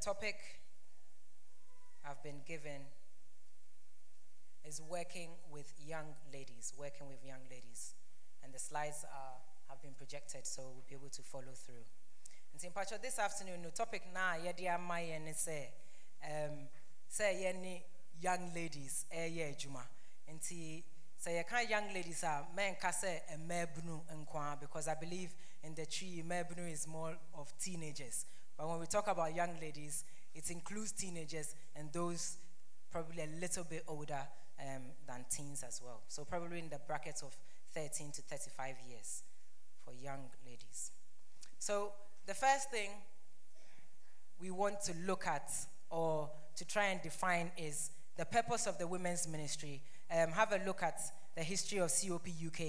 topic I've been given is working with young ladies, working with young ladies. And the slides are, have been projected, so we'll be able to follow through. And in Pacho, this afternoon, the topic now, yedi amai and say, um, say any young ladies, eh, yeah, Juma. And say you kind young ladies are men kase a mebnu nkwa because I believe in the tree mebnu is more of teenagers. But when we talk about young ladies, it includes teenagers and those probably a little bit older um, than teens as well. So probably in the bracket of 13 to 35 years for young ladies. So the first thing we want to look at or to try and define is the purpose of the women's ministry. Um, have a look at the history of COP UK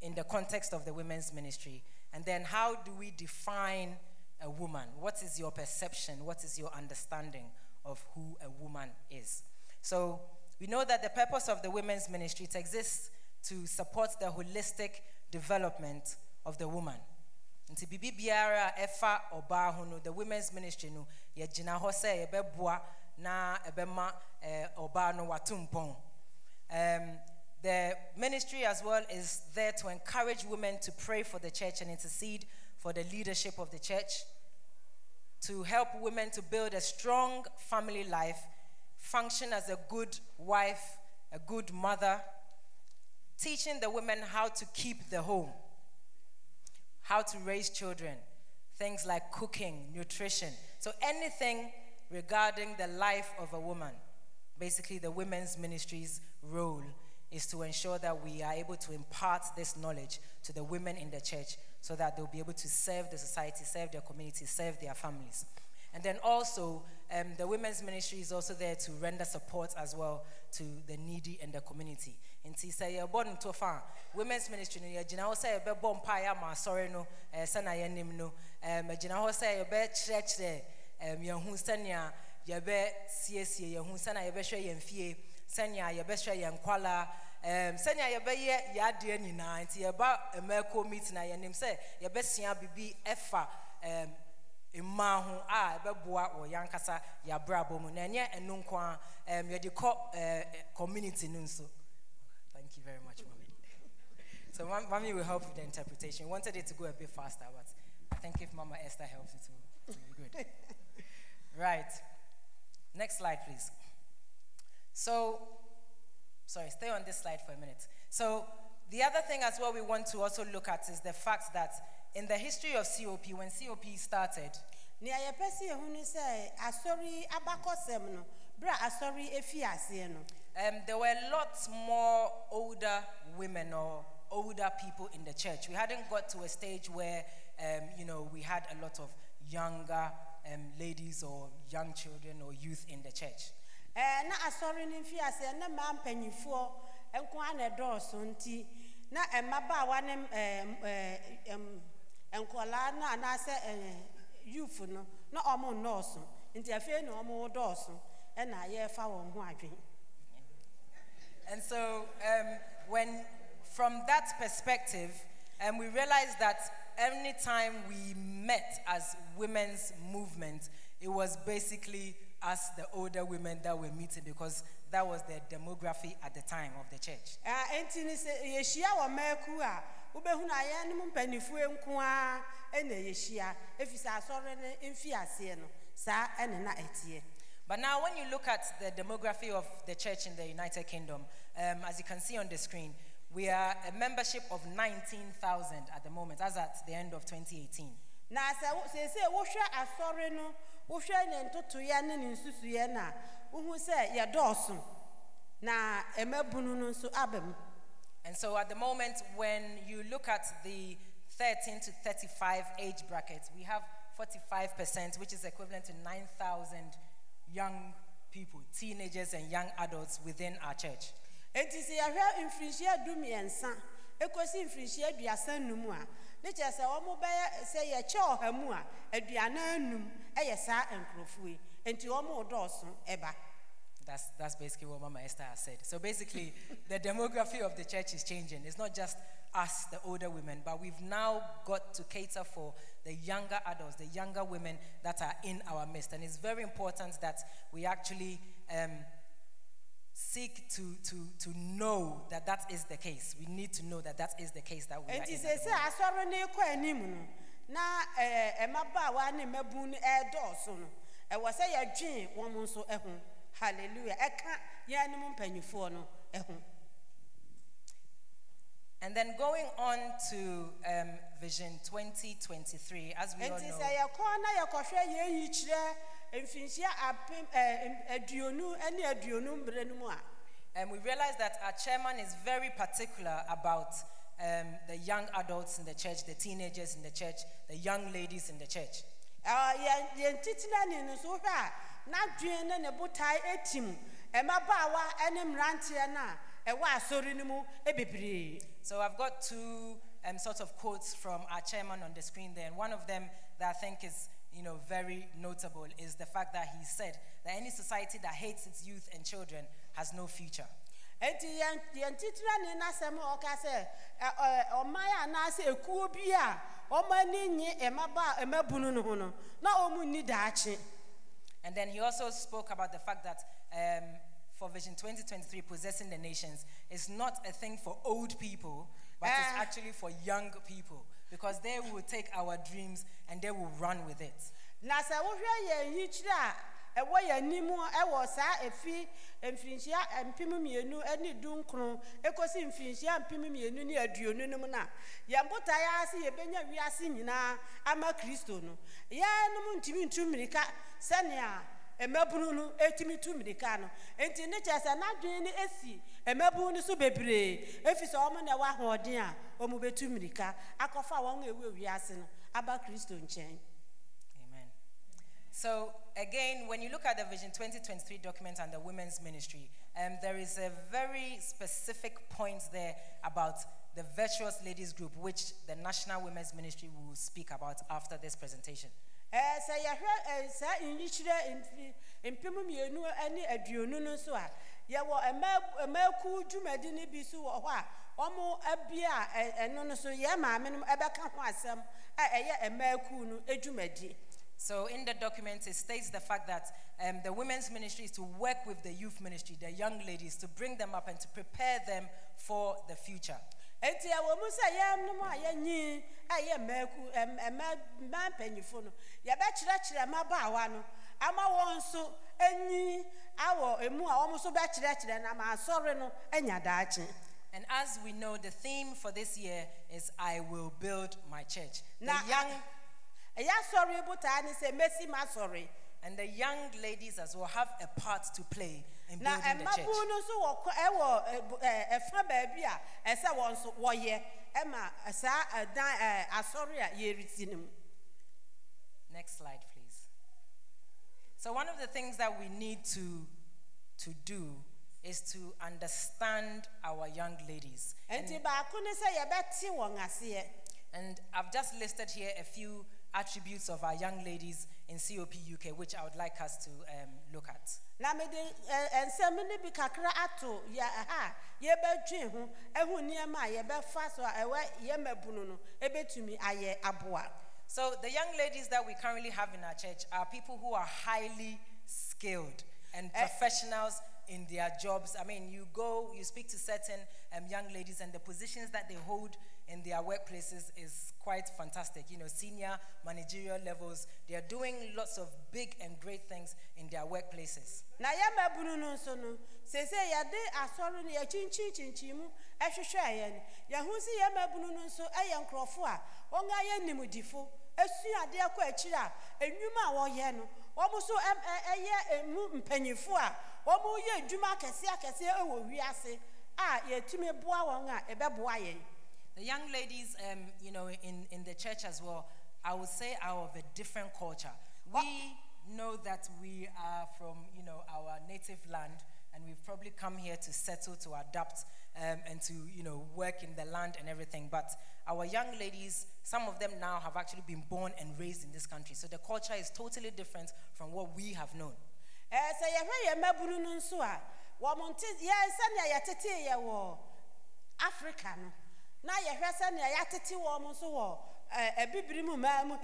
in the context of the women's ministry. And then how do we define a woman? What is your perception? What is your understanding of who a woman is? So we know that the purpose of the women's ministry exists to support the holistic development of the woman. nti biribi biara a ɔbaa ho no the women's ministry no yɛgyina hɔ sɛ na ɛbɛma ɔbaa no wato um, the ministry as well is there to encourage women to pray for the church and intercede for the leadership of the church, to help women to build a strong family life, function as a good wife, a good mother, teaching the women how to keep the home, how to raise children, things like cooking, nutrition. So anything regarding the life of a woman, basically the women's ministry's role is to ensure that we are able to impart this knowledge to the women in the church so that they'll be able to serve the society, serve their community, serve their families. And then also, um, the women's ministry is also there to render support as well to the needy in the community. nti sɛ yɛbɔ no to women's ministry no yɛgyina hɔ sɛ yɛbɛbɔ mpaeɛ ama no. Sɛna yɛnim no. Ɛɛm yɛgyina hɔ sɛ yɛbɛkyerɛkyerɛ ɛɛm yɛn ho sɛnea yɛbɛsiesie yɛn ho sɛnea yɛbɛhwɛ yɛn fie sɛnea yɛbɛhwɛ yɛn kwala um, sɛnea yɛbɛyɛ yɛadeɛ nyinaa nti yɛba mmaako meet na yɛnim sɛ yɛbɛsua biribi ɛfa um, mmaa ho a ɛbɛboa wɔ yɛn ankasa yɛabrabɔ mu. Na ɛnyɛ ɛno nko a um, yɛde kɔ uh, community no nso. Thank you very much mommy. So mommy will help with the interpretation. We wanted it to go a bit faster but i think if mama esther helps it will, it will be good. Right. Next slide please. So, sorry, stay on this slide for a minute. So, the other thing as well we want to also look at is the fact that in the history of COP, when COP started, nea yɛpɛ sɛ yɛhu ne sɛ asɔre abakɔsɛm no berɛ a asɔre efi aseɛ no um, there were lots more older women or older people in the church. We hadn't got to a stage where, um, you know, we had a lot of younger um, ladies or young children or youth in the church. Ɛɛ na asɔre no mfi aseɛ na mmaa mpanyinfoɔ nko ara na ɛdɔɔso nti na mmabaawa ne ɛɛ ɛm nkɔlaa no anaasɛ youth no na wɔn nnɔɔso nti afei na wɔn dɔɔso ɛna yɛrefa wɔn ho adwene. And so, um, when from that perspective, um, we realized that any time we met as women's movement, it was basically us, the older women that were meeting, because that was the demography at the time of the church. ɛɛ nti ne sɛ yɛhyia wɔ mɛɛku a wobɛhu na yɛn nom mpanimfoɔ nko ara ɛna yɛhyia efi sɛ asɔre no mfi aseɛ no saa ɛna na ɛteɛ. But now, when you look at the demography of the church in the United Kingdom, um, as you can see on the screen, we are a membership of 19,000 at the moment, as at the end of 2018. Na sɛ wo- wohwɛ asɔre no wohwɛ ne ntotoeɛ ne ne nsusueɛ no wohu sɛ yɛdɔɔso na mmabunu no nso aba mu And so, at the moment, when you look at the 13 to 35 age bracket, we have 45%, which is equivalent to 9,000 young people, teenagers and young adults within our church. enti sɛ yɛhwɛ mfirinhyia dumiɛnsa ɛkɔsi mfirinhyia aduasa num a sɛ wɔn bɛyɛ sɛ yɛkyɛ ɔha mu a aduanan num ɛyɛ saa nkurɔfoɔ yi enti wɔn dɔɔso That's, that's basically what Mama Esther has said. So basically, the demography of the church is changing. It's not just us, the older women, but we've now got to cater for the younger adults, the younger women that are in our midst. And it's very important that we actually um, seek to, to, to know that that is the case. We need to know that that is the case that we are in. sɛ at the sɛ moment. asɔre no kɔ anim no na ɛɛ mmabaawa ne mmabun no ɛɛdɔɔso no ɛwɔ sɛ yɛdwen wɔn nso ho hallelujah ɛka yɛn anim mpanyinfoɔ no ho. And then going on to um, Vision 2023, as we all know, sɛ yɛkɔ na yɛkɔhwɛ yɛn yi kyerɛ mfinhyia apem aduonu ne aduonu mbere no mu a. and we realize that our chairman is very particular about um, the young adults in the church, the teenagers in the church, the young ladies in the church. Ɛɛ, yɛn yɛn titira ni no so I've got two um, sort of quotes from our chairman on the screen there, and one of them that I think is you know very notable is the fact that he said that any society that hates its youth and children has no future. Enti yɛn yɛn titira ni n'asɛm a ɔka sɛ ɛ ɛ ɔman anaasɛ ekuo bi a wɔn ani nye mmabaa mmabunu no ho no na wɔn nni daakye. And then he also spoke about the fact that um, for Vision 2023, possessing the nations is not a thing for old people, but it's Ah. actually for young people because they will take our dreams and they will run with it. Na sɛ wohwɛ yɛn yikyerɛ a ɛwɔ yɛn anim ɛwɔ saa efi mfirinhyia mpem mmienu ne dunkron ekosi mfirinhyia mpem mmienu ne aduonu no mu na yɛn botaeɛ ase yɛbɛnya wiase nyinaa ama kristo no yɛnom ntumi ntu mmirika sɛnea so. Amen. So, again, when you look at the Vision 2023 document and the women's ministry, um, there is a very specific point there about the virtuous ladies group, which the National Women's Ministry will speak about after this presentation. Eh, sɛ yɛhwɛ eh, mfi- mpem mmienu aduonu no so a yɛwɔ mmaa mmaaku dwumadi no bi so wɔ hɔ a wɔn abia eh, ɛno no so maame no ɛbɛka ho asɛm a ɛyɛ mmaaku no dwumadi. So, in the document, it states the fact that um, the women's ministry is to work with the youth ministry, the young ladies, to bring them up and to prepare them for the future. Eti ɛwɔ mu sɛ yɛnom a yɛnyi ɛyɛ mmaaku ɛm ɛmmaa mmaa mpanyinfo no yɛbɛkyerɛkyerɛ mmabaawa no ama wɔn nso enyi awɔ emu a wɔn nso bɛkyerɛkyerɛ na ma asɔre no anya daakye. And as we know, the theme for this year is I will build my church. The Na- young ɛyɛ asɔre botaa ne sɛ mesi ma asɔre and the young ladies as well have a part to play in building the church. mmabunu no nso wɔ kɔ- ɛwɔ eh, ɛbu- eh, ɛ- eh, ɛfa baabi a ɛsɛ wɔn nso wɔyɛ ɛma saa ɛdan ɛɛ asɔre a yɛresi no mu. Next slide, please. So one of the things that we need to to do is to understand our young ladies. nti baako ne sɛ yɛbɛte wɔn aseɛ And I've just listed here a few attributes of our young ladies in COP UK, which I would like us to um, look at. na mede nsɛm no bi kakra ato yɛ ha a ho ɛho nneɛma a yɛbɛfa so a ɛwɔ yɛ no ɛbɛtumi ayɛ aboa. So the young ladies that we currently have in our church are people who are highly skilled and Eh. professionals in their jobs. I mean, you go, you speak to certain um, young ladies, and the positions that they hold in their workplaces is quite fantastic. You know, senior managerial levels. They are doing lots of big and great things in their workplaces. na yɛ mmabunu no nso no sese yɛde asɔre no yɛkyinkyin kyinkyin mu ɛhwehwɛ yɛ no yɛho si yɛ mmabunu no nso ɛyɛ nkurɔfo a wɔn ayɛ nimdifo esua adeɛ kɔ akyire a enwuma a wɔyɛ no wɔn nso ɛyɛ emu mpanyinfo a wɔn yɛ adwuma akɛseɛ akɛseɛ ɛwɔ wiase a yɛtumi boa wɔn a ɛbɛboa yɛn. The young ladies, um, you know, in, in the church as well, I would say are of a different culture. We know that we are from, you know, our native land, and we've probably come here to settle, to adapt, um, and to, you know, work in the land and everything. But our young ladies, some of them now have actually been born and raised in this country. So the culture is totally different from what we have known. ɛɛ sɛ yɛhwɛ yɛn mmabunu no nso a wɔn nte yɛn sɛnea yɛtete yɛ wɔ africa no na yɛhwɛ sɛnea yɛatete wɔn nso wɔ abibiri mu mmaa mu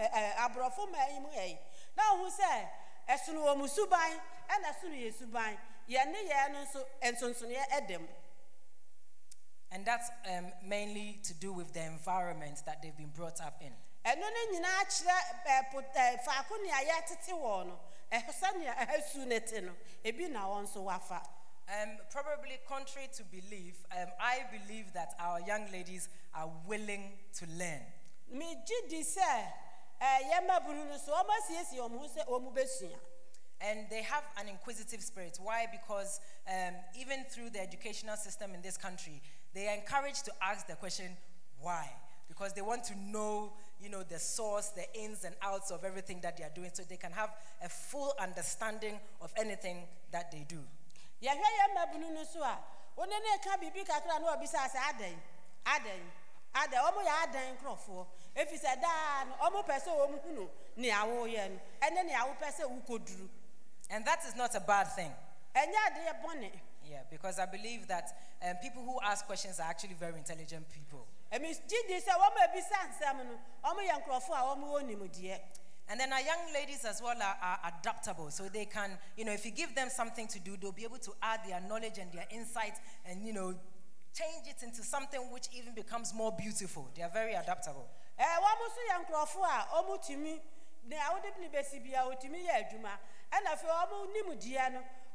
aborɔfo mmaa yi mu yɛ yi na ohun sɛ ɛsono wɔn suban ɛna ɛsono yɛ suban yɛn ne yɛn no nso nsonsonoeɛ ɛda mu. And that's um, mainly to do with the environment that they've been brought up in. ɛno ne nyinaa kyerɛ faako nea yɛtete wɔ no ɛhɛ sɛnea ɛsu ne te no ebi na wɔn nso wafa. Um, probably contrary to belief, um, I believe that our young ladies are willing to learn. megye di sɛ ɛɛ yɛn mmabunu no so wɔn asiesie wɔn ho sɛ wɔn bɛsua. And they have an inquisitive spirit. Why? Because um, even through the educational system in this country, they are encouraged to ask the question, why? Because they want to know, you know, the source, the ins and outs of everything that they are doing so they can have a full understanding of anything that they do. Yɛhwɛ yɛn mmabunu no so a wɔn ne ka biribi kakra na ɔbisa sɛ adan adan adan wɔn yɛ adan nkorɔfoɔ efi sɛ daa no wɔn pɛ sɛ wɔn hunu nea wɔyɛ no ɛne nea wɔpɛ sɛ wɔkɔduru And that is not a bad thing. ɛnyɛ adeɛ bɔne. Yeah, because I believe that um, people who ask questions are actually very intelligent people. And then our young ladies as well are, are adaptable. So they can, you know, if you give them something to do, they'll be able to add their knowledge and their insight and, you know, change it into something which even becomes more beautiful. They are very adaptable.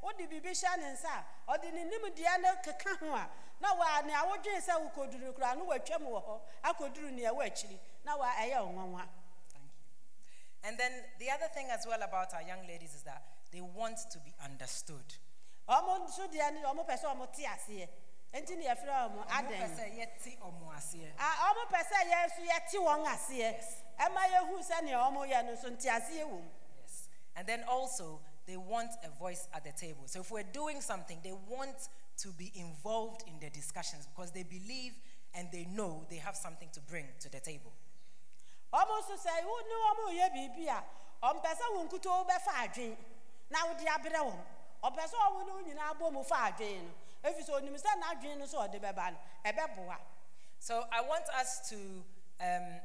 wɔde biribi hyɛ ne nsa a ɔde ne no keka ho a na sɛ wɔkɔduru koraa no wɔ hɔ akɔduru akyiri na ɛyɛ. And then the other thing as well about our young ladies is that they want to be understood. wɔn nso deɛ no wɔn pɛ sɛ wɔn te aseɛ nti ne yɛfrɛ wɔn adan a pɛ sɛ yɛn nso yɛte wɔn aseɛ ɛma yɛhu sɛnea wɔn yɛ no nso nte aseɛ wɔ mu. Yes. And then also, they want a voice at the table. So if we're doing something, they want to be involved in the discussions because they believe and they know they have something to bring to the table. Wɔn nso sɛ wo ne wɔn yɛ biribi a ɔmpɛ sɛ wɔn nkuto bɛfa adwene na wɔde abrɛ wɔn ɔpɛ sɛ wɔn ne wɔn nyinaa bɔ mu fa adwene no. Efi sɛ onim sɛ n'adwene no so ɔde bɛba no ɛbɛboa So I want us to um,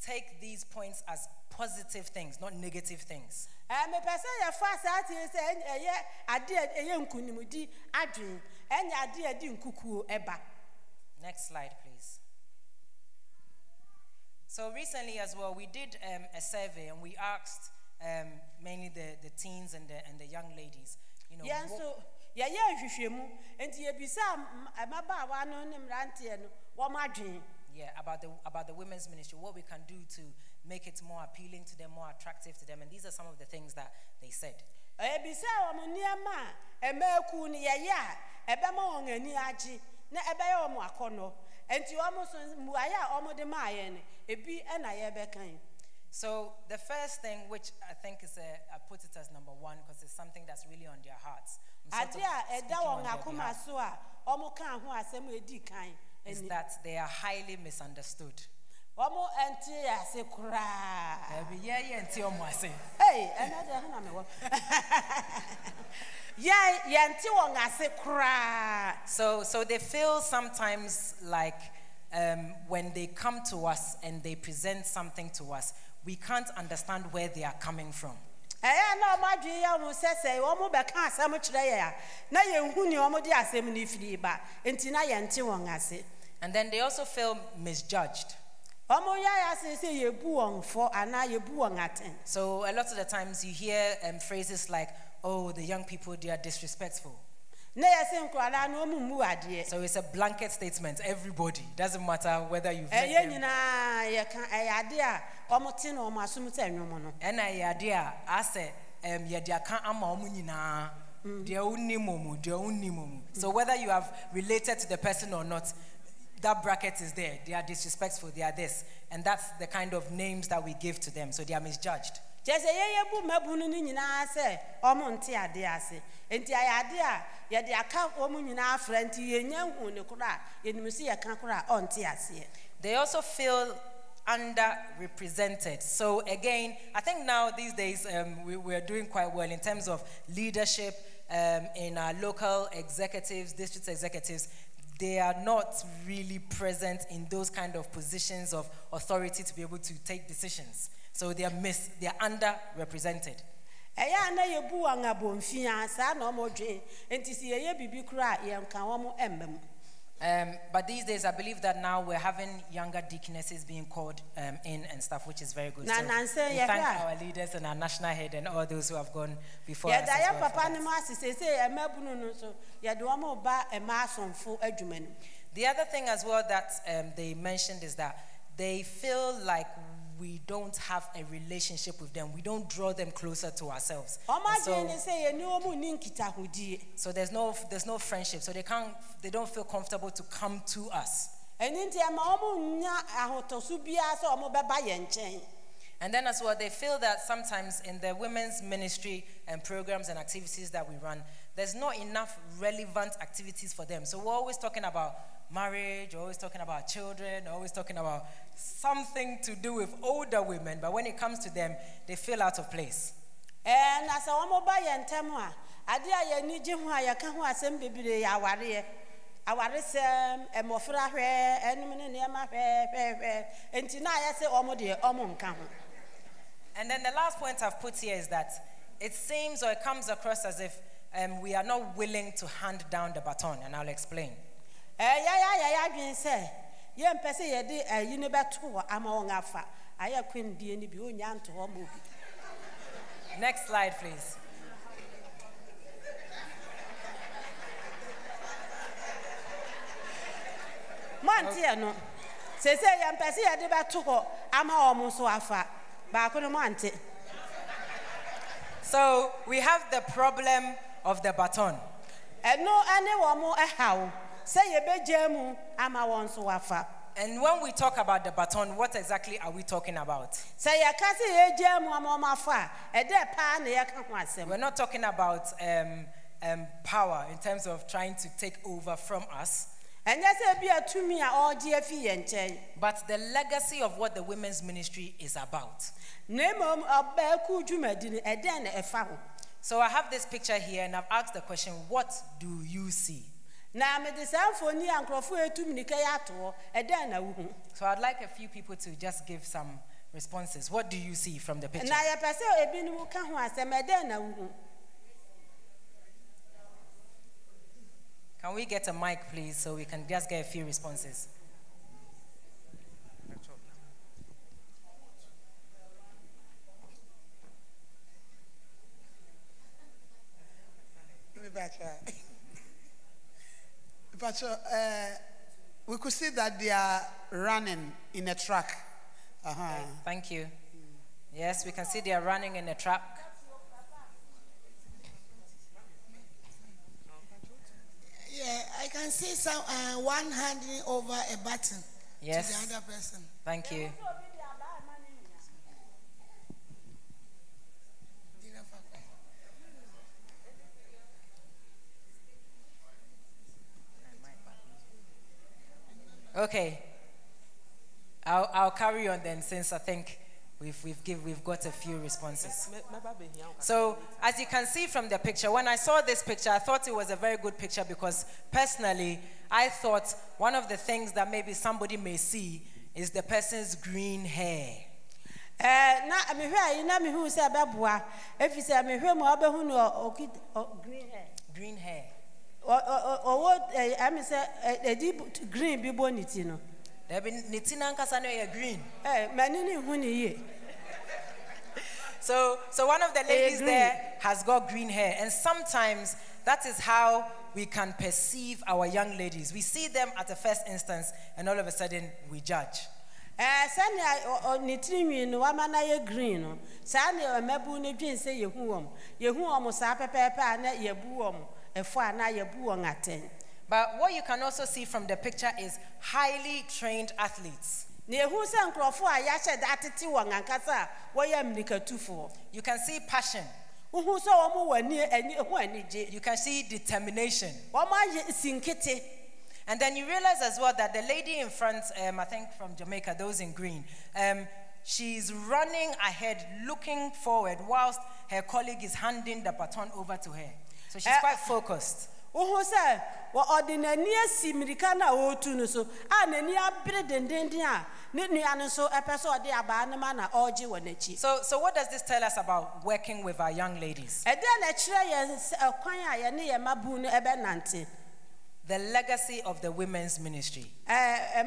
take these points as positive things, not negative things. ɛɛ mepɛ sɛ yɛfa saa tie sɛ ɛyɛ ade a ɛyɛ nkunimdi adwene ɛnyɛ ade a ɛde nkukuo ɛba Next slide, please. So recently, as well, we did um, a survey and we asked um, mainly the, the teens and the, and the young ladies, you know, what- nso yɛyɛ nhwehwɛmu nti yɛbisa mmabaawa no ne mmeranteɛ no wɔn adwene yeah, about the about the women's ministry, what we can do to make it more appealing to them, more attractive to them, and these are some of the things that they said. ebisa wɔn nneɛma a mmaaku no yɛyɛ a ɛbɛma wɔn ani agye na ɛbɛyɛ wɔn akɔnɔ nti wɔn nso mmuaeɛ a wɔn de maa yɛn no ebi ɛna yɛbɛkan So the first thing, which I think is a, I put it as number one because it's something that's really on their hearts. Ade a ɛda wɔn akoma so a wɔn ka ho asɛm edi kan Is that they are highly misunderstood. Wɔn ase koraa Ɛbi, yeah, yeah, nti ɔmo ase. ee ɛnna de ɛho na mɛ wɔ yɛn yɛnte wɔn ase koraa. So, so they feel sometimes like um, when they come to us and they present something to us, we can't understand where they are coming from. ɛyɛ na ɔmo adwene yɛ ɔmo sɛ sɛ ɔmo bɛka asɛm kyerɛ yɛ a na yɛnhu nea ɔmo de asɛm no firi ba nti na wɔn ase And then they also feel misjudged. So a lot of the times you hear um, phrases like, oh, the young people, they are disrespectful. na yɛsɛ nkwadaa no ɔmo mmu adeɛ So it's a blanket statement. Everybody, doesn't matter whether you've met ɛyɛ them. nyinaa yɛka ɛyɛ ade a ɔmo te na ɔmo asom sɛ nnwom no ɛna ɛyɛ ade a asɛ um, yɛde aka ama ɔmo nyinaa deɛ wonim ɔmo deɛ wonim ɔmo so whether you have related to the person or not that bracket is there. They are disrespectful. They are this. And that's the kind of names that we give to them. So they are misjudged. Kyerɛ sɛ yɛyɛ bu mmabunu no nyinaa sɛ ɔmo nte adeɛ ase. Nti ɛyɛ ade a yɛde aka ɔmo nyinaa afra nti yɛnya hu ne koro a yɛnim sɛ yɛka koro a ɔnte aseɛ they also feel underrepresented. So again, I think now these days um, we, we're doing quite well in terms of leadership um, in our local executives, district executives. They are not really present in those kind of positions of authority to be able to take decisions. So they are miss, they are underrepresented. ɛyɛ a na yɛbu wɔn saa na wɔn dwe nti yɛyɛ biribi kora a yɛnka wɔn Um, but these days, I believe that now we're having younger deaconesses being called um, in and stuff, which is very good. Na- so nanse we yɛhwɛ thank a- our leaders and our national head and all those who have gone before us. as well for papa that. no mu ase sese ɛma bunu no so yɛde wɔn ba ɛma asomfo adwuma no mu The other thing as well that um, they mentioned is that they feel like we don't have a relationship with them. We don't draw them closer to ourselves. wɔn And adwene ne so, sɛ yɛne wɔn ni nkitahodie so there's no there's no friendship. So they can't they don't feel comfortable to come to us. ɛni nti ɛma wɔn nya ahotoso biara sɛ wɔn bɛba yɛn nkyɛn And then as well, they feel that sometimes in the women's ministry and programs and activities that we run, there's not enough relevant activities for them. So we're always talking about marriage, we're always talking about children, we're always talking about something to do with older women. But when it comes to them, they feel out of place. And na sɛ wɔn ba yɛn ntɛm a adeɛ a yɛni gye ho a yɛka ho asɛm bebree yɛ awareɛ awaresɛm eh, mmɔfra hwɛ ɛnum eh, ne nneɛma hwɛɛhwɛɛhwɛ nti na ayɛ sɛ wɔn deɛ wɔn nka ho And then the last point I've put here is that it seems or it comes across as if um, we are not willing to hand down the baton, and I'll explain. ɛɛ yɛyɛ yɛyɛ adwene sɛ yɛmpɛ sɛ yɛde ɛyi no bɛto hɔ ama wɔn afa ayɛ kɔndie no bi onya nto hɔ ma obi Next slide, please. mɔnteɛ no. Sese yɛmpɛ sɛ yɛde bɛto hɔ ama wɔn nso afa baako no mɔnte So we have the problem of the baton. ɛno ɛne wɔn ɛhaw sɛ yɛbɛgya mu ama wɔn nso afa And when we talk about the baton, what exactly are we talking about? sɛ yɛka sɛ yɛgya mu ama wɔn afa a ɛdɛ paa na yɛka ho asɛm We're not talking about um, um, power in terms of trying to take over from us, ɛnyɛ sɛ ebi atumi a ɔregye afi yɛn nkyɛn but the legacy of what the women's ministry is about. Na mmom ɔbaaku dwumadi no ɛdɛn na ɛfa ho So I have this picture here, and I've asked the question, What do you see? na mede saa mfoni a nkurɔfoɔ etu mirika yi ato hɔ ɛdɛn na wohu So I'd like a few people to just give some responses. What do you see from the picture? na yɛpɛ sɛ ebinom ka ho asɛm ɛdɛn na wohu Can we get a mic, please, so we can just get a few responses? Pacho, uh, we could see that they are running in a track. Uh-huh. Thank you. Yes, we can see they are running in a truck. Yeah, I can see some uh, one handing over a button Yes. to the other person. Thank you. Okay. I'll, I'll carry on then since I think we've, we've, give, we've got a few responses. So, as you can see from the picture, when I saw this picture, I thought it was a very good picture because personally, I thought one of the things that maybe somebody may see is the person's green hair. ɛɛ na mehwɛ ayi na mehu sɛ ɛbɛboa efi sɛ mehwɛ mu a ɔbɛhu no ɔ- ɔkita ɔ- green hair Green hair. Ɔwɔ ɛmi sɛ ɛ- ɛdi green bi bɔ ne ti no There be nitina nkasa no yɛ green. ɛɛ mɛni ne hu ne yie So, so one of the ladies there has got green hair, and sometimes that is how we can perceive our young ladies. We see them at the first instance, and all of a sudden we judge. sɛnea ne tirinwi no wama na yɛ green no saa ne ɛmɛbu ne dwen sɛ yehu wɔn yehu wɔn saa pɛpɛɛpɛ a na yɛbu wɔn ɛfɔ a na yɛbu wɔn atɛn But what you can also see from the picture is highly trained athletes. na ehu sɛ nkurɔfoɔ a yɛahyɛ da atete wɔn ankasa a wɔyɛ mmirikatufoɔ You can see passion. wohu sɛ wɔn wɔ ani ani ho anigye You can see determination. wɔn ayɛ sinkete And then you realize as well that the lady in front, um, I think from Jamaica, those in green, um, she's running ahead, looking forward, whilst her colleague is handing the baton over to her. So she's quite focused. wohu sɛ ɔde n'ani asi mmirika no a ɔretu no so a n'ani abere dendenden a ne nua no nso ɛpɛ sɛ ɔde abaa no ma na ɔregye wɔ n'akyi So, so what does this tell us about working with our young ladies? ɛdɛn na ɛkyerɛ yɛn ɛkwan a yɛne yɛn mmabu no ɛbɛnante The legacy of the women's ministry. Ɛɛ,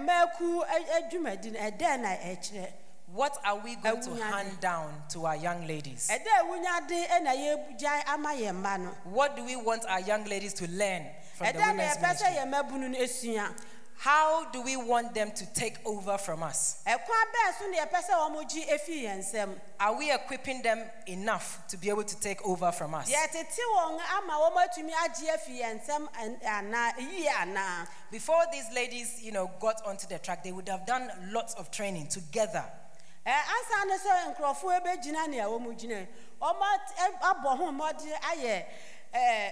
ɛ- adwumadi no ɛdɛn na ɛkyerɛ What are we going to hand down to our young ladies? ɛdɛn awunyade ɛna yɛgyae ama yɛn mma no What do we want our young ladies to learn from the women's ministry? yɛn mmabu no no asua How do we want them to take over from us? ɛkwan bɛɛ so na yɛpɛ sɛ wɔmogye ɛfiri yɛn nsam Are we equipping them enough to be able to take over from us? yɛtete wɔn ama wɔmatumi agye afiri yɛn nsam an- anaa yie anaa Before these ladies, you know, got onto the track, they would have done lots of training together. Ɛ, ansa ne sɛ nkurɔfoɔ bɛgyina nea wɔn gyina wɔn abɔ ho mmɔden ayɛ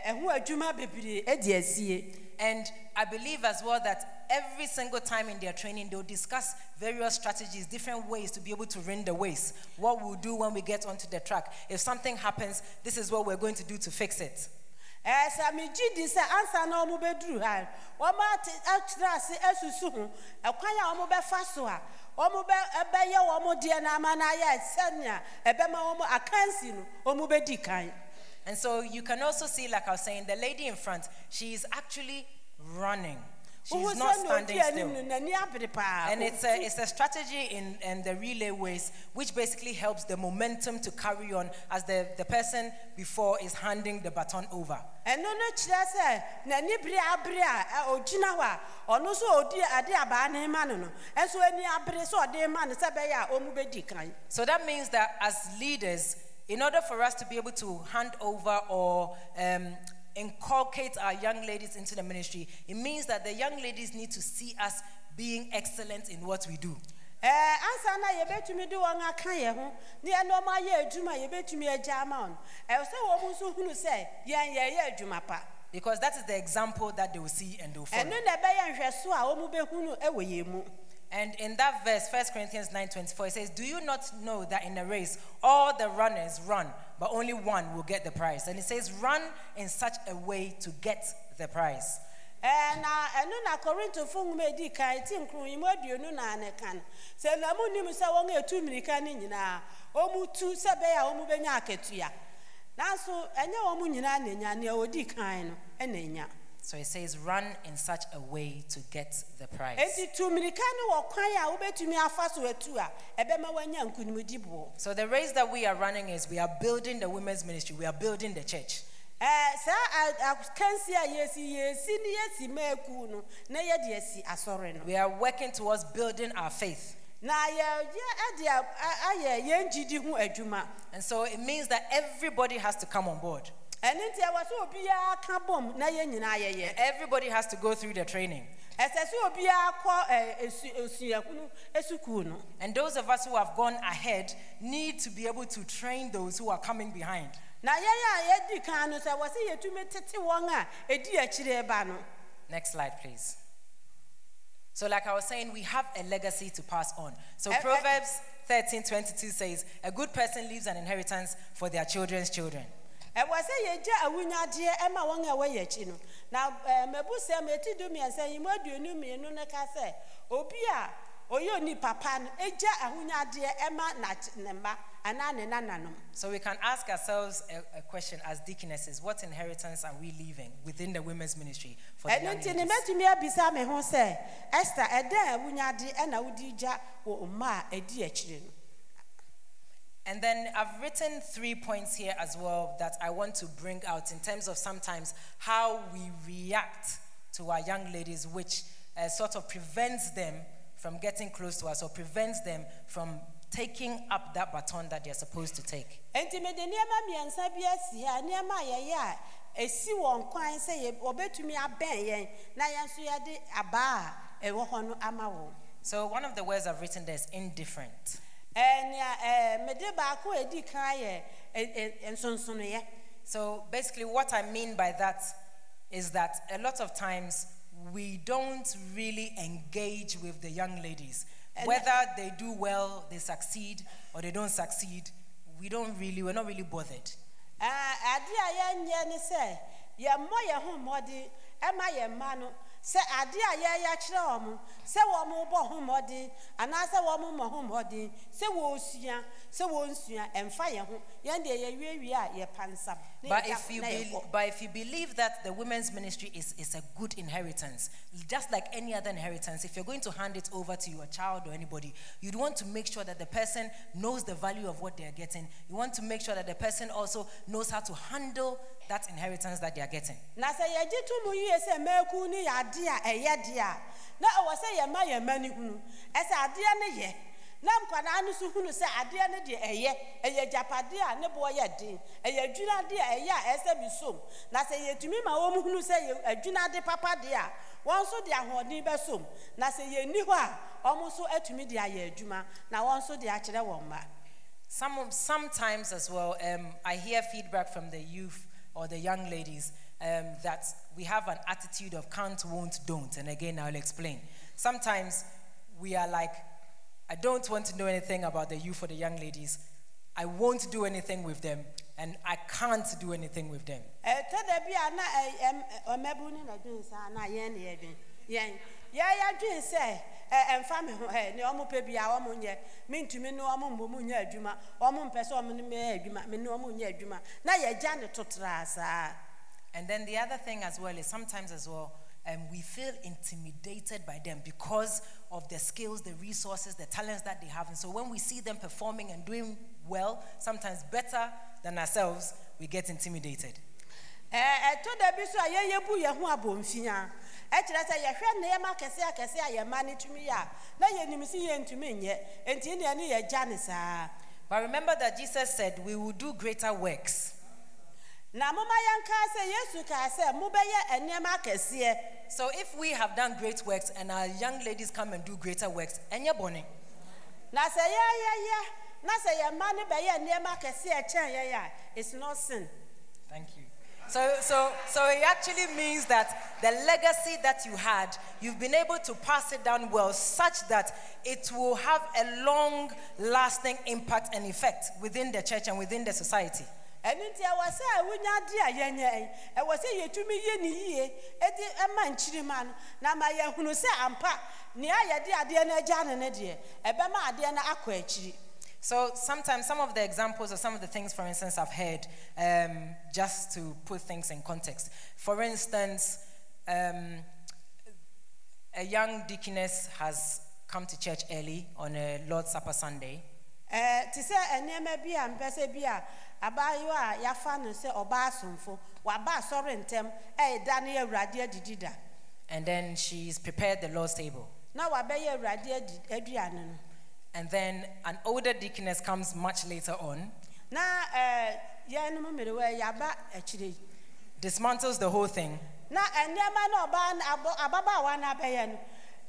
ɛho adwuma bebree adi asie And I believe as well that every single time in their training, they'll discuss various strategies, different ways to be able to win the race. What we'll do when we get onto the track. If something happens, this is what we're going to do to fix it. ɛɛ sɛ megye di sɛ ansa na wɔn bɛduru ha wɔn akyerɛ ase asusu ho ɛkwan a wɔn bɛfa so a akansi no kan. And so you can also see, like I was saying, the lady in front, she is actually running. She's not standing still. no n'ani abere paa. And it's a, it's a strategy in, in the relay ways, which basically helps the momentum to carry on as the, the person before is handing the baton over. ɛno no kyerɛ sɛ n'ani bere abere a ɛ, ogyina hɔ a ɔno nso odi ade abaa ne ma no no ɛnso ani abere sɛ ɔde ma no sɛ ɛbɛyɛ a ɔmu bɛdi kan So that means that as leaders, in order for us to be able to hand over or um, inculcate our young ladies into the ministry, it means that the young ladies need to see us being excellent in what we do. Eh, ansa na yɛbɛtumi de wɔn aka yɛn ho ne yɛn nneɛma ayɛ adwuma yɛbɛtumi agya ama wɔn ɛwɔ sɛ wɔn nso hunu sɛ yɛn yɛyɛ adwuma pa Because that is the example that they will see and they will follow. ɛno na ɛbɛyɛ nhwɛso a wɔn bɛhunu ɛwɔ yɛn mu And in that verse, 1 Corinthians 9:24, it says, "Do you not know that in a race all the runners run, but only one will get the prize?" And it says, "Run in such a way to get the prize." ɛɛ na ɛno na korintofo nwoma edi kan ti nkron yi mu aduonu na ne kan sɛ na mu nim sɛ wɔn etu mirika ne nyinaa wɔn tu sɛ bɛyɛ a wɔn bɛnya akatua nanso ɛnyɛ wɔn nyinaa na enya nea odi kan no ɛna enya So it says, "Run in such a way to get the prize." eti tu mirika no wɔ kwan a wɔbɛtumi afa so etu a ɛbɛma wɔnya nkunimdi boɔ So the race that we are running is we are building the women's ministry, we are building the church. ɛɛ saa a- akansi a yɛsi yɛsi ne yɛsi mɛɛku no na yɛde asi asɔre no We are working towards building our faith. And so it means that everybody has to come on board. Ɛne nti ɛwɔ sɛ obiara ka bom na yɛn nyinaa yɛyɛ Everybody has to go through the training. ɛsɛ sɛ obiara kɔ ɛ, esu- esuahunu esukuu no And those of us who have gone ahead need to be able to train those who are coming behind. na yɛn a yɛdi kan no sɛ wɔ sɛ yɛtumi tete wɔn a ɛdi akyire ba no Next slide, please. So, like I was saying, we have a legacy to pass on. So, Eh, eh. Proverbs 13 22 says, A good person leaves an inheritance for their children's children. Ɛwɔ sɛ yɛgya awunyadeɛ ɛma wɔn a wɔyɛ akyi no. Na ɛɛ mɛbusɛm eti du mmiɛnsa yi mu aduonu mmienu no ka sɛ obi a ɔyɛ oni papa no egya awunyadeɛ ɛma n'akyi- ne mma anaa ne nananom So, we can ask ourselves a, a question as deaconesses what inheritance are we leaving within the women's ministry for the young nti ne ladies? mɛtumi abisa me ho sɛ ɛsta ɛdɛn awunyade ɛna wodi gya wɔ mma a ɛdi akyire no And then I've written three points here as well that I want to bring out in terms of sometimes how we react to our young ladies, which uh, sort of prevents them from getting close to us or prevents them from taking up that baton that they're supposed to take. nti mede nneɛma mmiɛnsa bi asi ha nneɛma a yɛyɛ a ɛsi wɔn kwan sɛ yɛ- wɔbɛtumi abɛn yɛn na yɛn nso yɛde abaa a ɛwɔ hɔ no ama wɔn So one of the words I've written there is indifferent. Ɛɛ nea ɛɛ mede baako a edi kan yɛ ɛ- ɛ- So basically, what I mean by that is that a lot of times we don't really engage with the young ladies. Whether they do well, they succeed, or they don't succeed, we don't really, we're not really bothered. Ade a yɛnyɛ ne sɛ yɛmmɔ yɛn ho mmɔden ɛma yɛn mma no sɛ ade a yɛyɛ kyerɛ wɔn sɛ wɔn bɔ ho mmɔden anaasɛ wɔn mmɔ ho mmɔden sɛ wɔresua sɛ wɔnsua ɛmfa yɛn ho yɛn deɛ yɛwiewie a yɛpa nsam na But if you be, but if you believe that the women's ministry is, is a good inheritance, just like any other inheritance, if you're going to hand it over to your child or anybody, you'd want to make sure that the person knows the value of what they are getting. You want to make sure that the person also knows how to handle that inheritance that they are getting. na sɛ yɛgye to mu yie sɛ mɛɛku ne yɛ ade a ɛyɛ deɛ a na ɛwɔ sɛ yɛma yɛn mma no hunu ɛsɛ adeɛ no yɛ na nkwadaa no so hunu sɛ adeɛ no deɛ ɛyɛ ɛyɛ gyapadeɛ ne boɔ yɛ den ɛyɛ adwunadeɛ a ɛyɛ a ɛsɛ bi som na sɛ yɛtumi ma wɔn hunu sɛ yɛ adwunade papa deɛ a wɔn nso de ahoɔden bɛsom na sɛ yɛnni hɔ a wɔn nso atumi de ayɛ adwuma na wɔn nso de akyerɛ wɔn mma Some, sometimes as well, um, I hear feedback from the youth or the young ladies um, that we have an attitude of can't, won't, don't. And again, I'll explain. Sometimes we are like, I don't want to know anything about the youth or the young ladies. I won't do anything with them, and I can't do anything with them. ɛtɛ da bi a na ɛ- ɛm- ɛ- ɔmɛbu ne na dwen saa na yɛn ne yɛdwen yɛn yɛyɛ dwen sɛ ɛmfa me ho ɛ ne ɔmo pɛ bi ɔmo nyɛ mentumi ne ɔmo mbɔ mu nyɛ adwuma ɔmo mpɛ sɛ ɔmo ne mɛyɛ adwuma me ne ɔmo nyɛ adwuma na yɛgya ne totraa saa And then the other thing as well is sometimes as well, um, we feel intimidated by them because of the skills, the resources, the talents that they have. And so when we see them performing and doing well, sometimes better than ourselves, we get intimidated. ɛ da bi so a yɛyɛ bu yɛn ho abɔmfia ɛkyerɛ sɛ yɛhwɛ nneɛma a yɛn mma ne tumi yɛ a na yɛnim si yɛntumi nyɛ ne yɛgya ne saa But remember that Jesus said, We will do greater works. Na moma yɛnkaa sɛ yesu kaa sɛ mobɛyɛ nneɛma akɛseɛ So if we have done great works and our young ladies come and do greater works, and you're born, na sɛ yɛyɛyɛ na sɛ yɛn mma no bɛyɛ nneɛma kɛseɛ kyɛn yɛyɛ a it's not sin. Thank you. So, so, so it actually means that the legacy that you had, you've been able to pass it down well, such that it will have a long-lasting impact and effect within the church and within the society. Ɛno nti ɛwɔ sɛ wonya ade a yɛnyɛ yi, ɛwɔ sɛ yɛtumi yɛ ne yie ɛde ɛma nkyirima no. Na ma yɛhunu sɛ ampa nea yɛde adeɛ no agya no no deɛ ɛbɛma adeɛ no akɔ akyiri So sometimes some of the examples or some of the things, for instance, I've heard, um, just to put things in context. For instance, um, a young deaconess has come to church early on a Lord's Supper Sunday. ɛɛ abaayewa a yɛafa no sɛ ɔbaa asomfo waba asɔre ntɛm ɛɛda ne awurade adidi da. And then she's prepared the Lord's table. na wabɛyɛ awurade aduane no. And then an older deaconess comes much later on, na ɛɛ yɛn no mmerewa yaba akyire yi. Dismantles the whole thing, na nneɛma na ɔbaa abɔ ababaawa no abɛyɛ no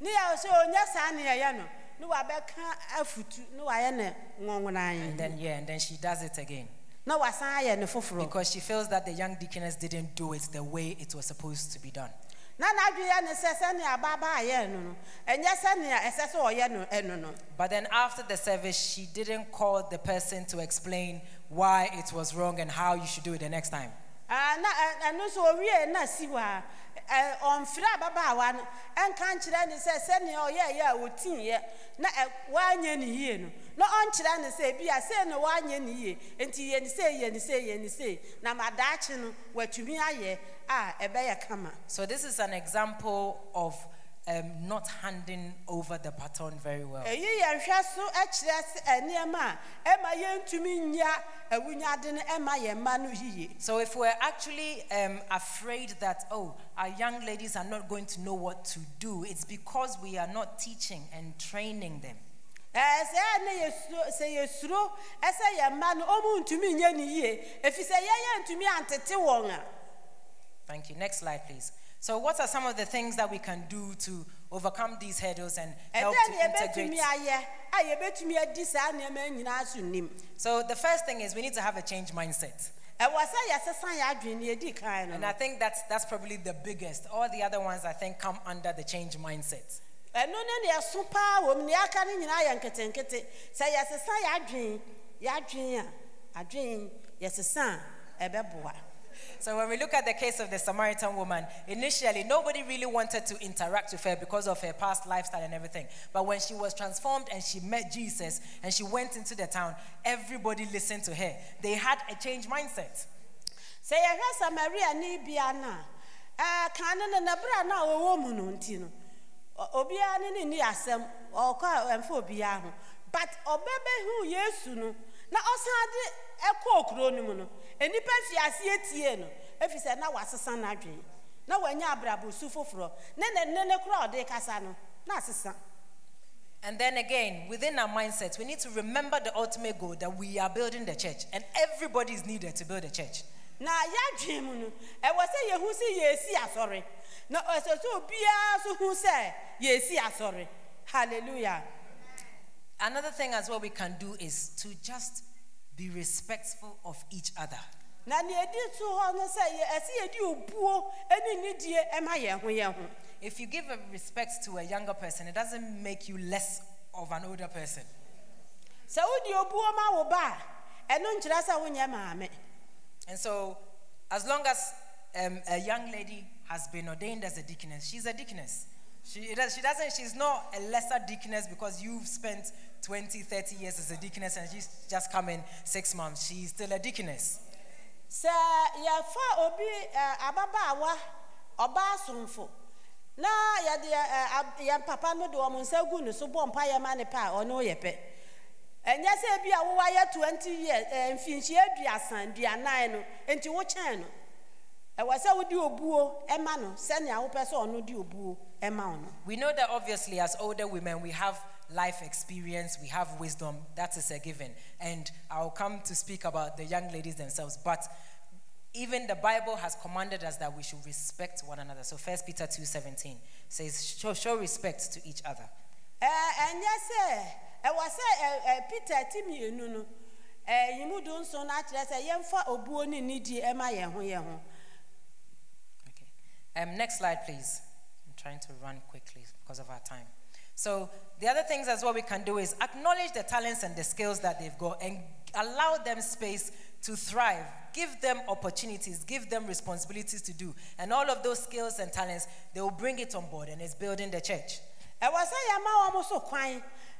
ne yɛ sɛ onyɛ saa ne yɛyɛ no ne wabɛka afutu ne wayɛ ne and then yeah, and then she does it again na wasan ayɛ ne foforɔ because she feels that the young deaconess didn't do it the way it was supposed to be done. na n'adwe yɛ ne sɛ sɛnea ababaa yɛ no no ɛnyɛ sɛnea ɛsɛ sɛ ɔyɛ no ɛno no But then after the service, she didn't call the person to explain why it was wrong and how you should do it the next time. Na ɛno nso owie na si hɔ a ɔmfrɛ ababaawa no ɛnka nkyerɛ ne sɛ sɛnea ɔyɛɛyɛ a ɔtiiɛ na ɛ- wanyɛ ne yie no na ɔnkyerɛ ne sɛ bi a sei na wanyɛ ne yie nti yɛ ne sei yɛ ne sei yɛ ne sei na ma daakye no watumi ayɛ a ɛbɛyɛ kama. So this is an example of um, not handing over the baton very well. ɛyi yɛhwɛ so kyerɛ sɛ nneɛma a ɛma yɛntumi nya awunyade no ɛma yɛn mma no yie So if we're actually um, afraid that, oh, our young ladies are not going to know what to do, it's because we are not teaching and training them. Ɛɛ sɛ ne yɛsuro sɛ yɛsuro ɛsɛ yɛn mma no ɔmu ntumi nyɛ ne yie efi sɛ yɛyɛ ntumi antete wɔn a Thank you. Next slide, please. So what are some of the things that we can do to overcome these hurdles and help to integrate? ayɛ a yɛbɛtumi adi saa nneɛma nyinaa so the first thing is we need to have a change mindset. ɛwɔ sɛ yɛsesa yɛ adwene ne yɛdi kan no And I think that's, that's probably the biggest. All the other ones, I think, come under the change mindset. Ɛno ne ɛso paa wɔ mu aka no nyinaa yɛ nketenkete sɛ yɛsesa yɛ adwene yɛ adwene a adwene yɛsesa a ɛbɛboa So when we look at the case of the Samaritan woman, initially nobody really wanted to interact with her because of her past lifestyle and everything. But when she was transformed and she met Jesus and she went into the town, everybody listened to her. They had a changed mindset. sɛ yɛhwɛ samaria ne bia no a kan no no naberɛ no a wɔwɔ mu no nti no ɔ- obiara ne ne nni asɛm ɔkɔ a ɛmfa obiara ho. But ɔbɛbɛhu yesu no na ɔsan de ɛkɔɔ kuro no mu no nnipa fi aseɛ tie no ɛfiri sɛ na wasesa n'adwene. Na wanya abrabɔsu foforɔ. Ne ne ne kora a ɔde kasa no na asesa. And then again, within our mindset, we need to remember the ultimate goal that we are building the church, and everybody is needed to build a church. Na mu no ɛwɔ sɛ yɛhu sɛ asɔre. Na ɛsɛ sɛ obiara so hu sɛ asɔre. Hallelujah. Another thing as well we can do is to just be respectful of each other. na nea ɛdi so hɔ no sɛ ɛsɛ yɛdi obuo ne nidie ɛma yɛn ho yɛn ho. If you give a respect to a younger person, it doesn't make you less of an older person. sɛ wodi obuo ma wo ba ɛno nkyerɛ sɛ wonyɛ maame And so, as long as um, a young lady has been ordained as a deaconess, she's a deaconess. She, she doesn't, she's not a lesser deaconess because you've spent 20, 30 years as a deaconess and she's just come in six months. She's still a deaconess. sɛ yɛfa obi ɛ, ababaawa ɔbaa somfo na yɛde yɛn papa no de wɔn nsa gu ne so bɔ mpa yɛ ma ne pa a ɔne wo yɛ pɛ ɛnyɛ sɛ bi a wowɔ twenty years ɛ, mfinhyia aduasa aduanan no nti wokyɛn no ɛwɔ sɛ wode obuo ɛma no sɛnea wopɛ sɛ ɔno de obuo ɛma wo no We know that obviously, as older women, we have life experience, we have wisdom. That is a given. And I'll come to speak about the young ladies themselves. But even the Bible has commanded us that we should respect one another. So 1 Peter 2:17 says, show, show respect to each other. Ɛ, ɛnyɛ sɛ ɛwɔ sɛ peter ti mmienu no ɛyimu du nso no akyerɛ sɛ yɛmfa obuo ne nidie ɛma yɛn ho yɛn ho Okay. Um, next slide, please. I'm trying to run quickly because of our time. So the other things as well we can do is acknowledge the talents and the skills that they've got and allow them space to thrive. Give them opportunities, give them responsibilities to do. And all of those skills and talents, they will bring it on board and it's building the church.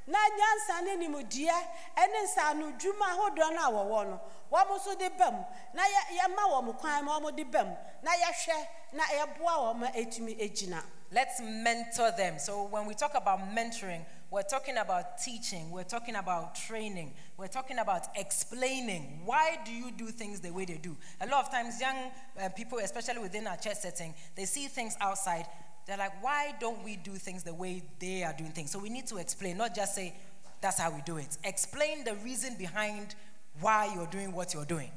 Na nyansa ne nimdeɛ ɛne nsano dwuma ahodoɔ no a wɔwɔ no wɔn nso de ba mu na yɛ yɛma wɔn kwan ma wɔn de ba mu na yɛhwɛ na yɛboa wɔn a etumi egyina. Let's mentor them. So when we talk about mentoring, we're talking about teaching, we're talking about training, we're talking about explaining why do you do things the way they do. A lot of times young uh, people, especially within our church setting, they see things outside. They're like, why don't we do things the way they are doing things? So we need to explain, not just say, that's how we do it. Explain the reason behind why you're doing what you're doing.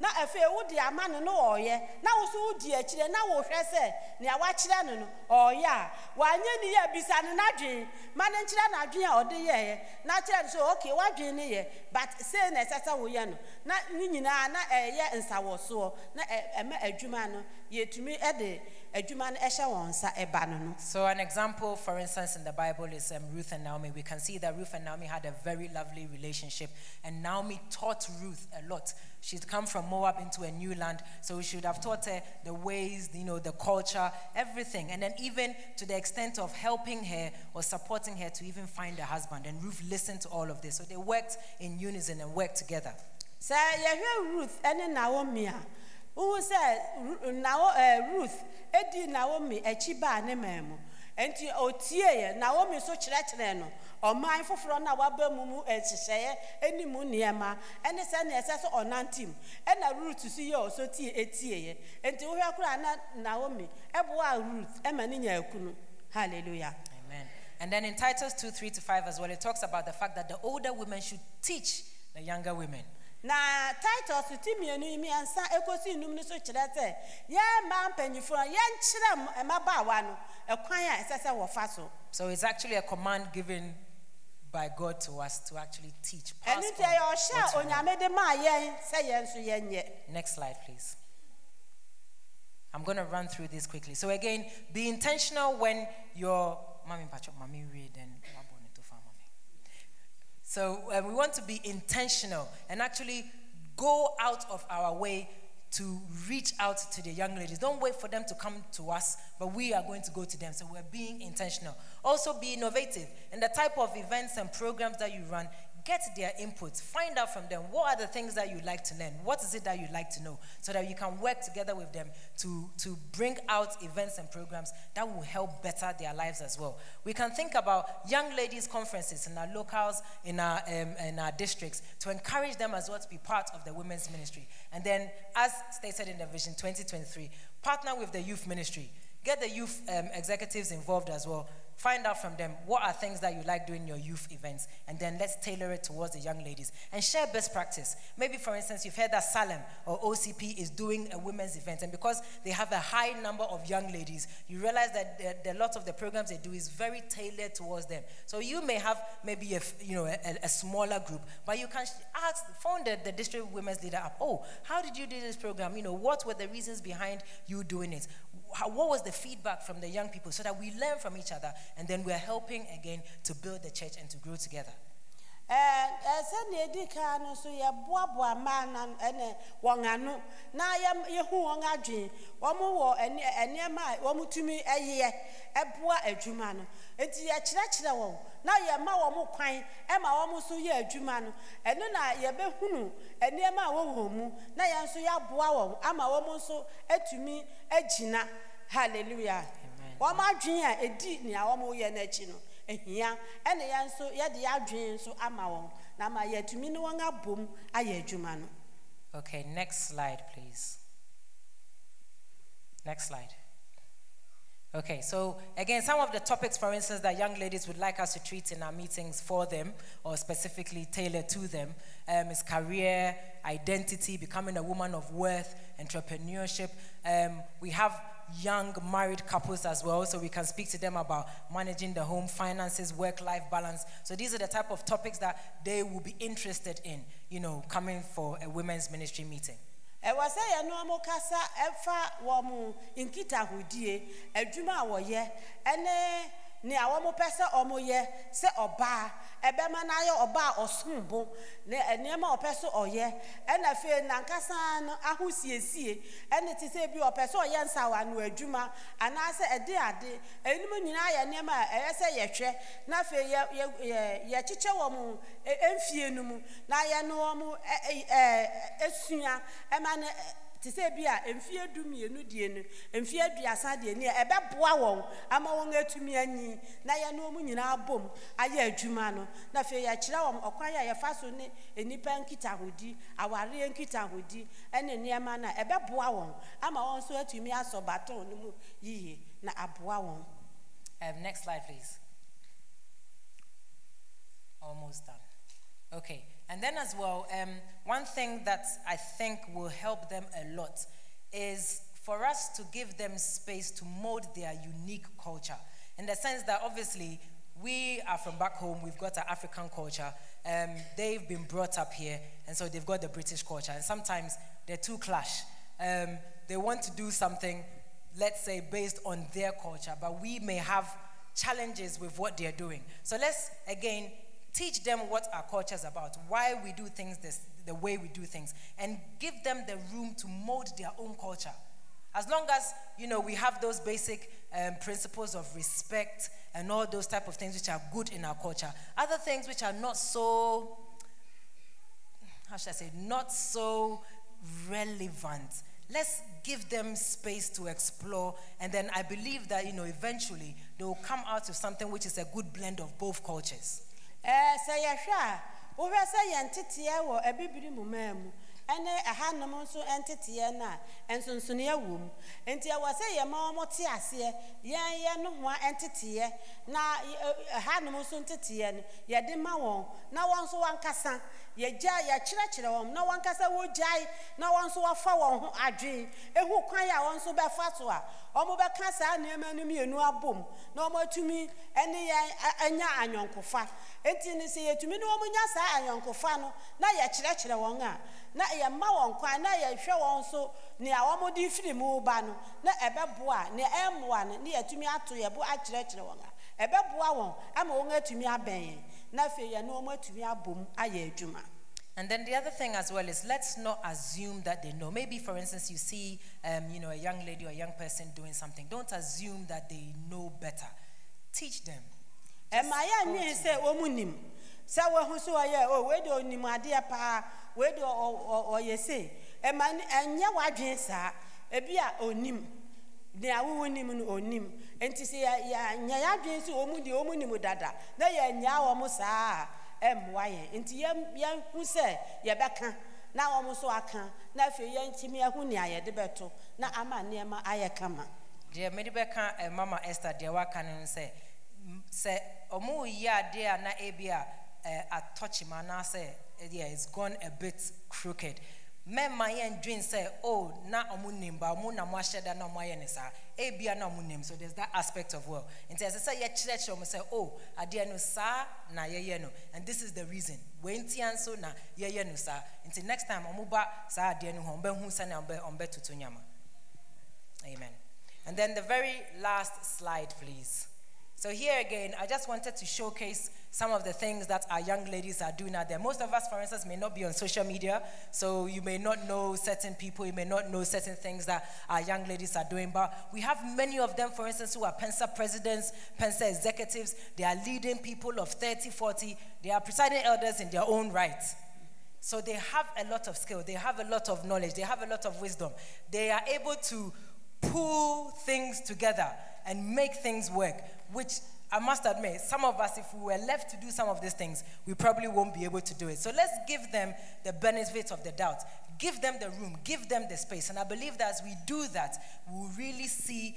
Na afei wode ama no no ɔɔyɛ. Na wo so wodi akyirɛ na wohwɛ sɛ nea wakyerɛ no no ɔɔyɛ a wanyɛ ne yɛ bisa no n'adwene ma no nkyerɛ n'adwene a ɔde yɛeɛ. Na kyerɛ no sɛ ok w'adwene ne yɛ but sei na ɛsɛ sɛ woyɛ no. Na ne nyinaa na ɛyɛ nsawɔsoɔ. Na ɛma adwuma no yɛtumi de adwuma no ɛhyɛ wɔn nsa ɛba no no So, an example, for instance, in the Bible is um, Ruth and Naomi. We can see that Ruth and Naomi had a very lovely relationship, and Naomi taught Ruth a lot. She'd come from Moab into a new land, so she should have taught her the ways, you know, the culture, everything. And then, even to the extent of helping her or supporting her to even find a husband. And Ruth listened to all of this. So, they worked in unison and worked together. yɛhwɛ ruth and naomi sɛ Ru- Nao- eh, ruth di naomi akyi baa ne man mu nti otieeɛ naomi nso kyerɛkyerɛ no ɔman foforɔ no a waba mu mu nhyehyɛeɛ ne mu nneɛma. Ɛne sɛnea ɛsɛ sɛ ɔnante mu ɛna ruth so yɛ ɔsɔ tie etieeɛ nti wohwɛ koraa na naomi ɛboa ruth ɛma ne nya akunu hallelujah. Amen. And then in Titus 2 3 to 5 as well, it talks about the fact that the older women should teach the younger women. Na titus ti mmienu yi mmiɛnsa ekosi nnum no so kyerɛ sɛ yɛn mmaa mpanyinfoɔ no yɛnkyerɛ m- mmabaawa no ɛkwan a ɛsɛ sɛ wɔfa so So it's actually a command given by God to us to actually teach. pass on what we know. onyame de maa yɛn sɛ yɛn nso yɛnyɛ Next slide, please. I'm going to run through this quickly. So again, be intentional when you're. Mami Mami read and Wabone to farm, Mami. So um, we want to be intentional and actually go out of our way to reach out to the young ladies. Don't wait for them to come to us, but we are going to go to them. So we're being intentional. Also, be innovative in the type of events and programs that you run. Get their inputs. Find out from them what are the things that you like to learn. What is it that you like to know, so that you can work together with them to to bring out events and programs that will help better their lives as well. We can think about young ladies conferences in our locals, in our um, in our districts, to encourage them as well to be part of the women's ministry. And then, as stated in the Vision 2023, partner with the youth ministry. Get the youth um, executives involved as well. Find out from them what are things that you like doing your youth events, and then let's tailor it towards the young ladies and share best practice. Maybe, for instance, you've heard that Salem or OCP is doing a women's event, and because they have a high number of young ladies, you realize that the, the lot of the programs they do is very tailored towards them. So you may have maybe a you know a, a- a smaller group, but you can ask phone the, the district women's leader up. Oh, how did you do this program? You know, what were the reasons behind you doing it? How, what was the feedback from the young people so that we learn from each other and then we're helping again to build the church and to grow together. Ɛɛ ɛɛ sɛnea edi kan no nso yɛboaboa mmaa na ɛnɛ wɔn ano na yɛ yɛhu wɔn adwene wɔn wɔ ɛne ɛnneɛma a wɔn tumi ɛyɛ ɛboa adwuma no. Eti yɛkyerɛkyerɛ wɔn na yɛma wɔn kwan ɛma wɔn nso yɛ adwuma no. Ɛno na yɛbɛhunu nneɛma a wɔwɔ mu. Na yɛn nso yɛaboa wɔn ama wɔn nso atumi agyina hallelujah. Wɔn adwene a edi nea wɔn yɛ n'akyi no. Ehia ɛna yɛn nso yɛde yɛ adwene nso ama na abom adwuma no. Okay, next slide, please. Next slide. Okay, so again, some of the topics, for instance, that young ladies would like us to treat in our meetings for them or specifically tailored to them um, is career, identity, becoming a woman of worth, entrepreneurship. Um, we have young married couples as well, so we can speak to them about managing the home, finances, work life balance. So these are the type of topics that they will be interested in, you know, coming for a women's ministry meeting. ɛfa adwuma wɔyɛ ɛne nea wɔn pɛ sɛ wɔn yɛ sɛ ɔbaa ɛbɛma n'ayɛ ɔbaa ɔsom bo ne nneɛma ɔpɛ sɛ ɔyɛ ɛna afei nankasa no ahosiesie ɛne te sɛ bi ɔpɛ sɛ ɔyɛ nsawa no adwuma anaasɛ ɛde ade ɛnum nyinaa yɛ nneɛma a ɛyɛ sɛ yɛhwɛ na afei yɛ yɛ yɛ yɛkyekyɛ wɔn ɛ- mfie no mu. Na yɛne wɔn ɛ- ɛ- ɛ- esua ɛma no te sɛ bi a mfie du mmienu die no mfie aduasa deɛ ni ɛbɛboa wɔn ama wɔn atumi anyi na yɛne wɔn nyinaa bom ayɛ adwuma no na afei yɛkyerɛ wɔn ɔkwan a yɛfa so ne nnipa nkitahodi awareɛ nkitahodi ɛne nneɛma no a ɛbɛboa wɔn ama wɔn nso atumi asɔ baton no mu yie na aboa wɔn. Um, next slide, please. Almost done. Okay, and then as well, um, one thing that I think will help them a lot is for us to give them space to mold their unique culture. In the sense that obviously we are from back home, we've got our African culture, um, they've been brought up here, and so they've got the British culture, and sometimes the two clash. Um, they want to do something, let's say, based on their culture, but we may have challenges with what they're doing. So let's again teach them what our culture is about, why we do things this, the way we do things, and give them the room to mold their own culture. As long as you know we have those basic um, principles of respect and all those type of things which are good in our culture, other things which are not so how should I say, not so relevant. Let's give them space to explore, and then I believe that you know eventually they will come out with something which is a good blend of both cultures. Ɛɛ sɛ yɛhwɛ a wohwɛ sɛ yɛn teteɛ wɔ abibiri mu maa mu. Ɛne ɛhanom nso nteteɛ no a nsonsoneɛ wɔ mu. Nti ɛwɔ sɛ yɛma wɔn te aseɛ yɛn yɛn no nteteɛ na ɛ- ɛ- ɛhanom nso nteteɛ no yɛde ma wɔn na wɔn nso wankasa. Yɛgya yɛkyerɛkyerɛ wɔn. Na wɔn nkasa wɔgyae na wɔn nso wɔfa wɔn ho adwene ehu kwan a wɔn nso bɛfa so a wɔn bɛka saa nneɛma no mmienu abom na wɔn atumi ne yɛn anya anyɔnkofa. Eti ne sɛ yɛtumi ne wɔn nya saa anyɔnkofa no na yɛkyerɛkyerɛ wɔn a na yɛma wɔn kwan na yɛhwɛ wɔn so nea wɔn de firi mu ba no na ɛbɛboa nea ɛmmoa no ne yɛtumi ato yɛbo akyerɛkyerɛ wɔn a ɛbɛboa wɔn ama wɔn atumi abɛn. yɛn na afei yɛn ne wɔn atumi abom ayɛ adwuma. And then the other thing as well is let's not assume that they know. Maybe, for instance, you see, um, you know, a young lady or a young person doing something. Don't assume that they know better. Teach them. ɛma yɛ anwene sɛ wɔn nim sɛ wɔn so ɔyɛ o wei de onim adeɛ paa wei de ɔ- ɔ- ɔ- ɔyɛ se ɛma ɛnyɛ wadwene saa ebi a onim nea wowo nim no onim nti sɛ yɛ yɛ nyɛ yɛadwene sɛ wɔn deɛ wɔn nim dada na yɛ nyaa wɔn saa a ɛmmoa yɛn nti yɛn yɛn hu sɛ yɛbɛka na wɔn nso aka na afei yɛn ntumi ɛho nea yɛde bɛto na ama nneɛma ayɛ kama. deɛ mede bɛka eh, mama esther deɛ waka no sɛ sɛ ɔmo yɛ adeɛ a na ebi a eh, atɔkye mu anaasɛ eh, yeah, it's gone a bit crooked mɛma yɛn dwen sɛ oh na ɔmo nim ba ɔmo na mo ahyɛ da na ɔmo ayɛ ne saa ebia eh, na ɔmo nim so there's that aspect of well nti ɛsɛ sɛ yɛkyerɛkyerɛ ɔmo sɛ oh adeɛ no saa na yɛyɛ no and this is the reason wei ntia nso na yɛyɛ no saa nti next time ɔmo ba saa adeɛ no ho ɔmo bɛhu sɛnea ɔmo bɛ ɔmo nyama. Amen. And then the very last slide, please. So, here again, I just wanted to showcase some of the things that our young ladies are doing out there. Most of us, for instance, may not be on social media, so you may not know certain people, you may not know certain things that our young ladies are doing. But we have many of them, for instance, who are Pensa presidents, Pensa executives. They are leading people of 30, 40. They are presiding elders in their own right. So they have a lot of skill, they have a lot of knowledge, they have a lot of wisdom. They are able to pull things together and make things work, which I must admit, some of us, if we were left to do some of these things, we probably won't be able to do it. So let's give them the benefit of the doubt. Give them the room, give them the space. And I believe that as we do that, we will really see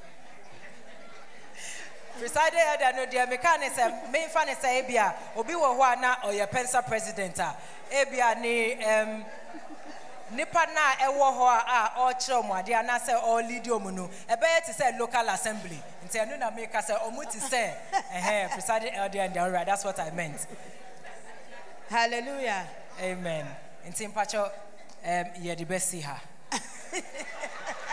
presiding elder no deɛ meka ne sɛ memfa ne sɛ ebia obi wɔ hɔ a na ɔyɛ pensa president a ebia ne um, nipa no a ɛwɔ hɔ a a ɔrekyerɛ ɔmo adeɛ anaasɛ ɔrelidi ɔmo no ɛbɛyɛ te sɛ local assembly. Nti ɛno na meka sɛ ɔmo te sɛ ɛhɛn presiding elder and their right that's what i meant. Hallelujah. Amen. Nti mpakyɛw um, yɛde bɛsi ha